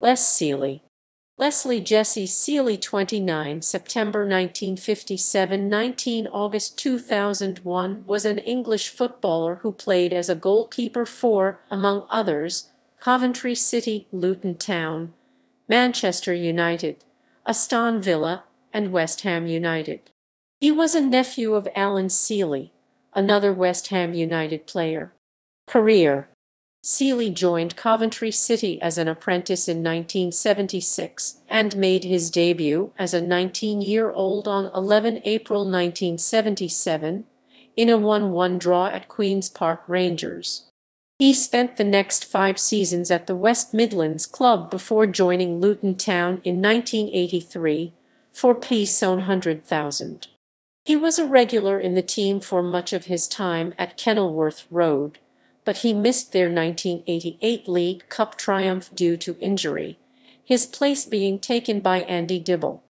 Les Sealey Leslie Jesse Sealey 29 September 1957 19 August 2001 was an English footballer who played as a goalkeeper for, among others, Coventry City, Luton Town, Manchester United, Aston Villa, and West Ham United. He was a nephew of Alan Sealey, another West Ham United player. Career Sealey joined Coventry City as an apprentice in 1976 and made his debut as a 19-year-old on 11 April 1977 in a 1-1 draw at Queen's Park Rangers. He spent the next five seasons at the West Midlands club before joining Luton Town in 1983 for Peace 100,000. He was a regular in the team for much of his time at Kenilworth Road but he missed their 1988 League Cup triumph due to injury, his place being taken by Andy Dibble.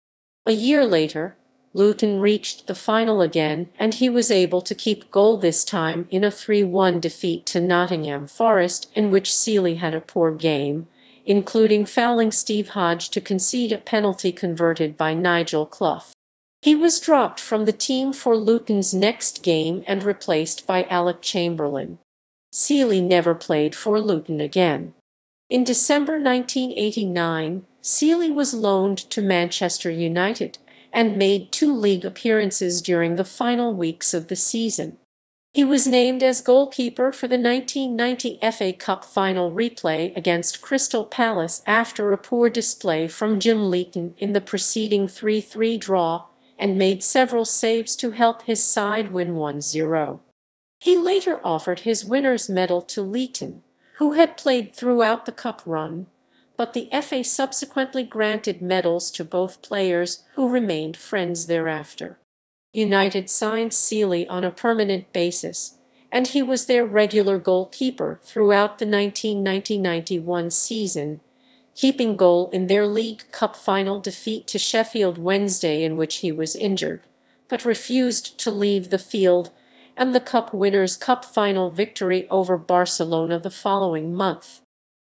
A year later, Luton reached the final again and he was able to keep goal this time in a 3-1 defeat to Nottingham Forest in which Sealey had a poor game, including fouling Steve Hodge to concede a penalty converted by Nigel Clough. He was dropped from the team for Luton's next game and replaced by Alec Chamberlain. Sealey never played for Luton again. In December 1989, Sealey was loaned to Manchester United and made two league appearances during the final weeks of the season. He was named as goalkeeper for the 1990 FA Cup final replay against Crystal Palace after a poor display from Jim Leighton in the preceding 3-3 draw and made several saves to help his side win 1-0. He later offered his winner's medal to Leighton, who had played throughout the cup run, but the FA subsequently granted medals to both players who remained friends thereafter. United signed Sealey on a permanent basis, and he was their regular goalkeeper throughout the 1990-91 season, keeping goal in their League Cup final defeat to Sheffield Wednesday in which he was injured, but refused to leave the field and the Cup Winners' Cup final victory over Barcelona the following month.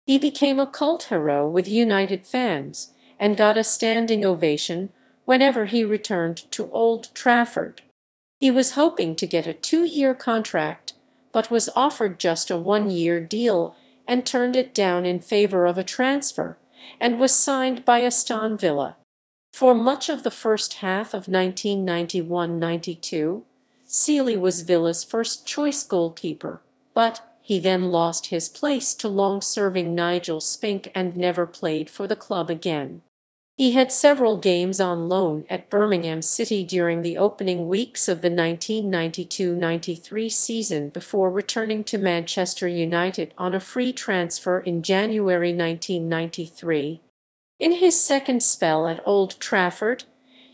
He became a cult hero with United fans and got a standing ovation whenever he returned to Old Trafford. He was hoping to get a two-year contract, but was offered just a one-year deal and turned it down in favor of a transfer, and was signed by Aston Villa. For much of the first half of 1991-92, Sealey was Villa's first choice goalkeeper, but he then lost his place to long-serving Nigel Spink and never played for the club again. He had several games on loan at Birmingham City during the opening weeks of the 1992-93 season before returning to Manchester United on a free transfer in January 1993. In his second spell at Old Trafford,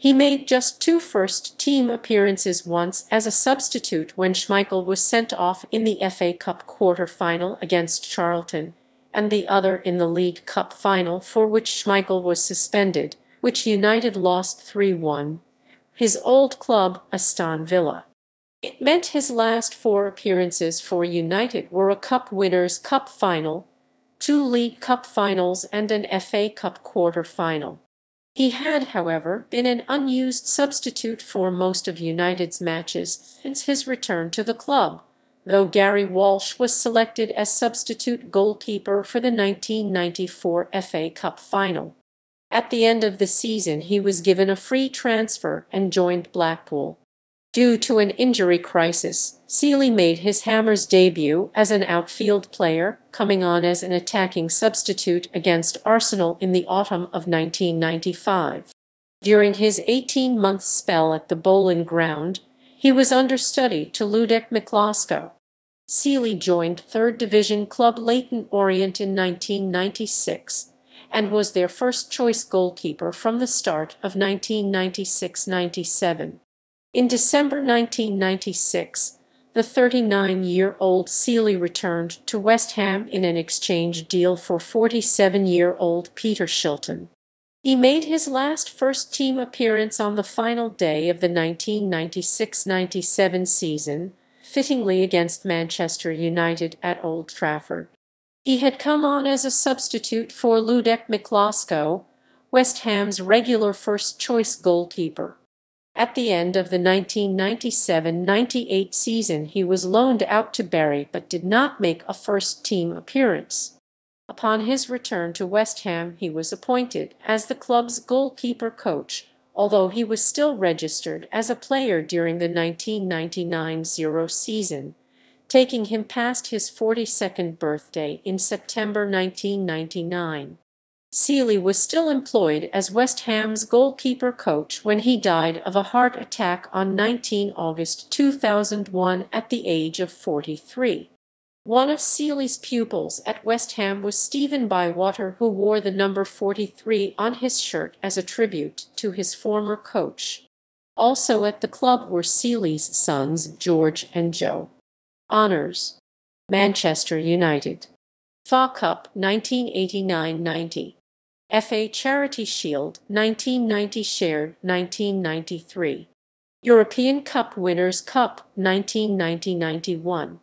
he made just two first-team appearances once as a substitute when Schmeichel was sent off in the FA Cup quarter-final against Charlton, and the other in the League Cup final for which Schmeichel was suspended, which United lost 3-1. His old club, Aston Villa. It meant his last four appearances for United were a Cup Winners' Cup final, two League Cup finals and an FA Cup quarter-final. He had, however, been an unused substitute for most of United's matches since his return to the club, though Gary Walsh was selected as substitute goalkeeper for the 1994 FA Cup final. At the end of the season he was given a free transfer and joined Blackpool. Due to an injury crisis, Sealey made his Hammers debut as an outfield player, coming on as an attacking substitute against Arsenal in the autumn of 1995. During his 18-month spell at the Boleyn Ground, he was understudy to Ludek Miklosko. Sealey joined 3rd Division club Leyton Orient in 1996 and was their first choice goalkeeper from the start of 1996-97. In December 1996, the 39-year-old Sealey returned to West Ham in an exchange deal for 47-year-old Peter Shilton. He made his last first-team appearance on the final day of the 1996-97 season, fittingly against Manchester United at Old Trafford. He had come on as a substitute for Ludek Miklosko, West Ham's regular first-choice goalkeeper. At the end of the 1997-98 season he was loaned out to Bury but did not make a first-team appearance. Upon his return to West Ham he was appointed as the club's goalkeeper coach, although he was still registered as a player during the 1999-0 season, taking him past his 42nd birthday in September 1999. Sealey was still employed as West Ham's goalkeeper coach when he died of a heart attack on 19 August 2001 at the age of 43. One of Sealey's pupils at West Ham was Stephen Bywater who wore the number 43 on his shirt as a tribute to his former coach. Also at the club were Sealey's sons George and Joe. Honours Manchester United FA Cup 1989-90 FA Charity Shield 1990 shared 1993 European Cup Winners' Cup 1990-91